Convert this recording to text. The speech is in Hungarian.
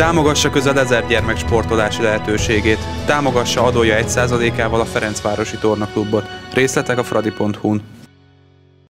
Támogassa közel ezer gyermek sportolási lehetőségét. Támogassa adója 1%-ával a Ferencvárosi Tornaklubot. Részletek a fradi.hu-n.